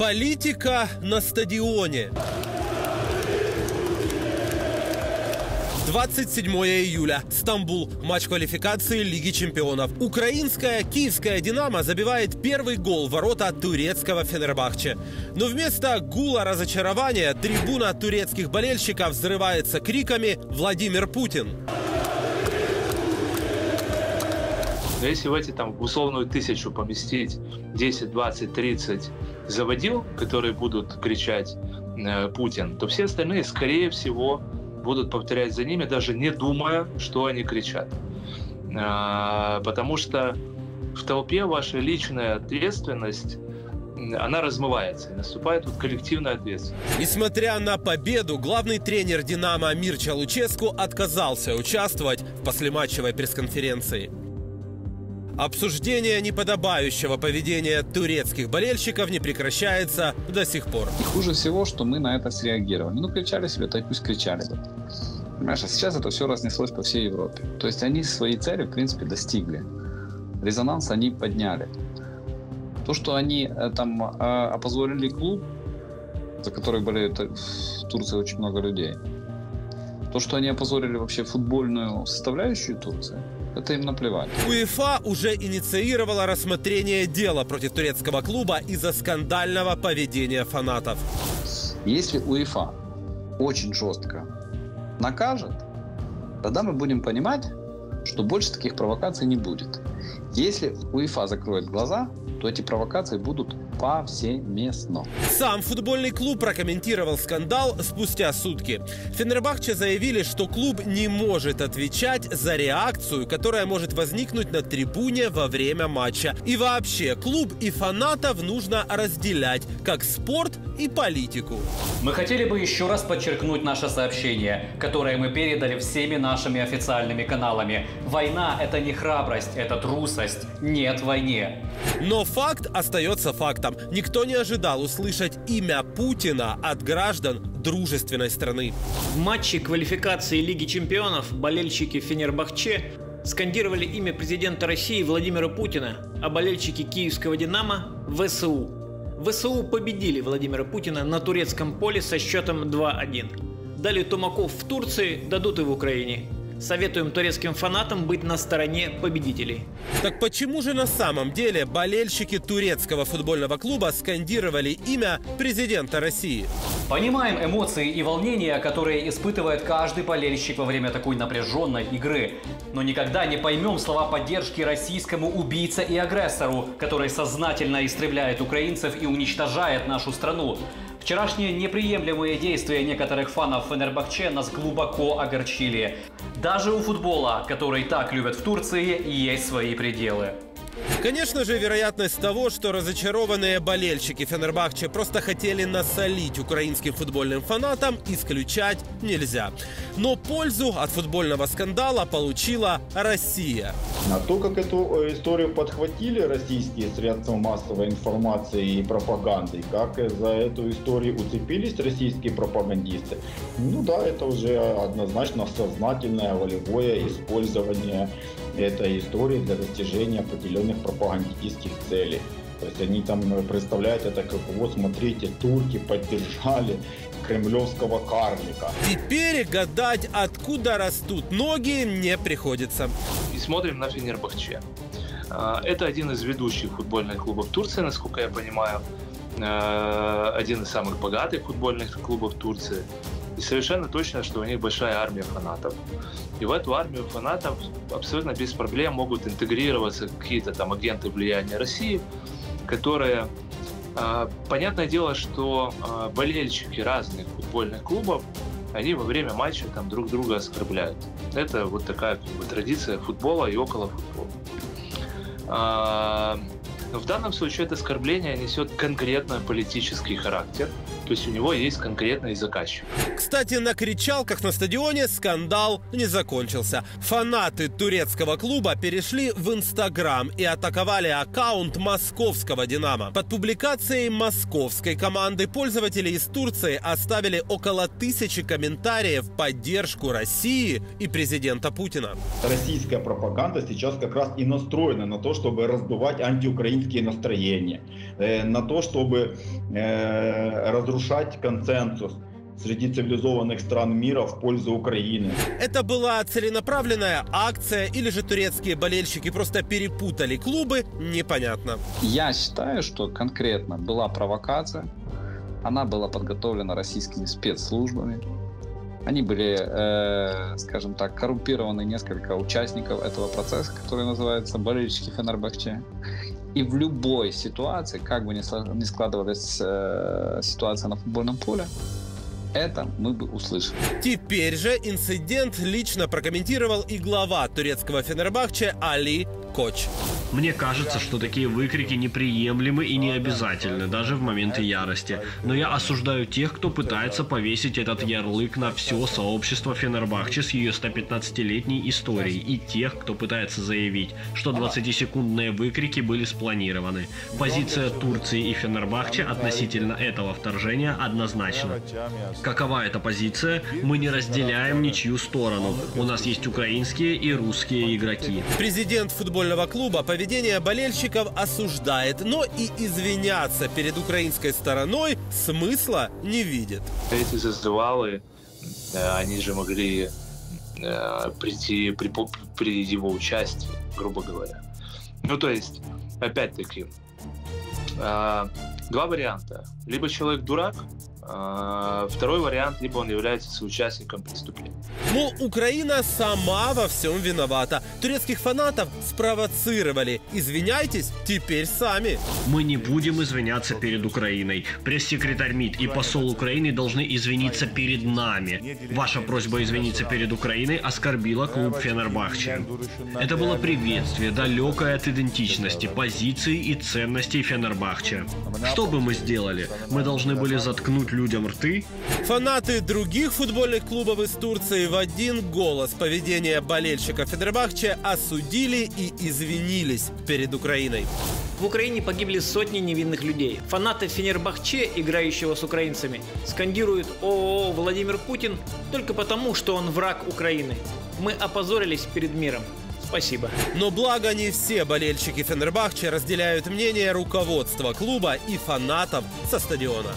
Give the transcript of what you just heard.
Политика на стадионе. 27 июля. Стамбул. Матч квалификации Лиги чемпионов. Украинская киевская «Динамо» забивает первый гол ворота турецкого Фенербахче. Но вместо гула разочарования трибуна турецких болельщиков взрывается криками «Владимир Путин». Но если в эти там условную тысячу поместить 10, 20, 30 заводил, которые будут кричать э, Путин, то все остальные, скорее всего, будут повторять за ними, даже не думая, что они кричат. А, потому что в толпе ваша личная ответственность она размывается, и наступает вот коллективная ответственность. Несмотря на победу, главный тренер «Динамо» Мирча Луческу отказался участвовать в послематчевой пресс-конференции. Обсуждение неподобающего поведения турецких болельщиков не прекращается до сих пор. И хуже всего, что мы на это среагировали. Ну, кричали себе, так пусть кричали бы. Понимаешь, а сейчас это все разнеслось по всей Европе. То есть они свои цели, в принципе, достигли. Резонанс они подняли. То, что они э, там э, опозорили клуб, за который болеют в Турции очень много людей. То, что они опозорили вообще футбольную составляющую Турции, это им наплевать. УЕФА уже инициировала рассмотрение дела против турецкого клуба из-за скандального поведения фанатов. Если УЕФА очень жестко накажет, тогда мы будем понимать, что больше таких провокаций не будет. Если УЕФА закроет глаза, то эти провокации будут повсеместно. Сам футбольный клуб прокомментировал скандал спустя сутки. Фенербахче заявили, что клуб не может отвечать за реакцию, которая может возникнуть на трибуне во время матча. И вообще, клуб и фанатов нужно разделять, как спорт и политику. Мы хотели бы еще раз подчеркнуть наше сообщение, которое мы передали всеми нашими официальными каналами. Война – это не храбрость, это трусость. Нет войне. Но факт остается фактом. Никто не ожидал услышать имя Путина от граждан дружественной страны. В матче квалификации Лиги чемпионов болельщики Фенербахче скандировали имя президента России Владимира Путина, а болельщики киевского «Динамо» – ВСУ. ВСУ победили Владимира Путина на турецком поле со счетом 2-1. Дали Тумаков в Турции, дадут и в Украине. Советуем турецким фанатам быть на стороне победителей. Так почему же на самом деле болельщики турецкого футбольного клуба скандировали имя президента России? Понимаем эмоции и волнения, которые испытывает каждый болельщик во время такой напряженной игры. Но никогда не поймем слова поддержки российскому убийце и агрессору, который сознательно истребляет украинцев и уничтожает нашу страну. Вчерашние неприемлемые действия некоторых фанов Фенербахче нас глубоко огорчили. Даже у футбола, который так любят в Турции, есть свои пределы. Конечно же, вероятность того, что разочарованные болельщики Фенербахче просто хотели насолить украинским футбольным фанатам, исключать нельзя. Но пользу от футбольного скандала получила Россия. На то, как эту э, историю подхватили российские средства массовой информации и пропаганды, как за эту историю уцепились российские пропагандисты, ну да, это уже однозначно сознательное волевое использование этой истории для достижения определенных пропагандистских целей. То есть они там представляют это как вот смотрите, турки поддержали кремлевского карлика. Теперь гадать, откуда растут ноги, не приходится. И смотрим на Фенербахче. А, это один из ведущих футбольных клубов Турции, насколько я понимаю. А, один из самых богатых футбольных клубов Турции. И совершенно точно, что у них большая армия фанатов. И в эту армию фанатов абсолютно без проблем могут интегрироваться какие-то там агенты влияния России, которые а, Понятное дело, что а, болельщики разных футбольных клубов, они во время матча там друг друга оскорбляют. Это вот такая как бы, традиция футбола и около футбола. А, в данном случае это оскорбление несет конкретно политический характер. То есть у него есть конкретный заказчик. Кстати, на кричалках на стадионе скандал не закончился. Фанаты турецкого клуба перешли в Инстаграм и атаковали аккаунт московского «Динамо». Под публикацией московской команды пользователи из Турции оставили около тысячи комментариев в поддержку России и президента Путина. Российская пропаганда сейчас как раз и настроена на то, чтобы раздувать антиукраинские настроения, э, на то, чтобы э, разрушать консенсус среди цивилизованных стран мира в пользу Украины. Это была целенаправленная акция или же турецкие болельщики просто перепутали клубы, непонятно. Я считаю, что конкретно была провокация. Она была подготовлена российскими спецслужбами. Они были, э, скажем так, коррумпированы несколько участников этого процесса, который называется болельщики Фенербахче. И в любой ситуации, как бы ни складывалась э, ситуация на футбольном поле, это мы бы услышали. Теперь же инцидент лично прокомментировал и глава турецкого Фенербахче Али Коч. Мне кажется, что такие выкрики неприемлемы и необязательны, даже в моменты ярости. Но я осуждаю тех, кто пытается повесить этот ярлык на все сообщество Фенербахче с ее 115-летней историей, и тех, кто пытается заявить, что 20-секундные выкрики были спланированы. Позиция Турции и Фенербахче относительно этого вторжения однозначна. Какова эта позиция? Мы не разделяем ничью сторону. У нас есть украинские и русские игроки. Президент футбольного клуба поведение болельщиков осуждает, но и извиняться перед украинской стороной смысла не видит. Эти зазывалы, э, они же могли э, прийти при, при его участии, грубо говоря. Ну, то есть, опять-таки, э, два варианта. Либо человек дурак, второй вариант, либо он является соучастником преступления. Но Украина сама во всем виновата. Турецких фанатов спровоцировали. Извиняйтесь, теперь сами. Мы не будем извиняться перед Украиной. Пресс-секретарь МИД и посол Украины должны извиниться перед нами. Ваша просьба извиниться перед Украиной оскорбила клуб Фенербахче. Это было приветствие, далекое от идентичности, позиций и ценностей Фенербахче. Что бы мы сделали? Мы должны были заткнуть людям рты. Фанаты других футбольных клубов из Турции в один голос поведение болельщика Федербахче осудили и извинились перед Украиной. В Украине погибли сотни невинных людей. Фанаты Фенербахче, играющего с украинцами, скандируют ООО «Владимир Путин» только потому, что он враг Украины. Мы опозорились перед миром. Спасибо. Но благо не все болельщики Фенербахче разделяют мнение руководства клуба и фанатов со стадиона.